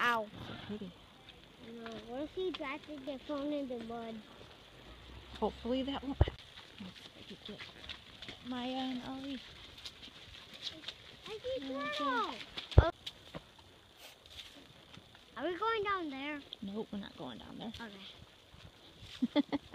Ow. Pretty. No, what if he drafted and phone in the mud? Hopefully that won't happen. Maya and um, Ollie. I see turtle. Oh. Are we going down there? Nope, we're not going down there. Okay.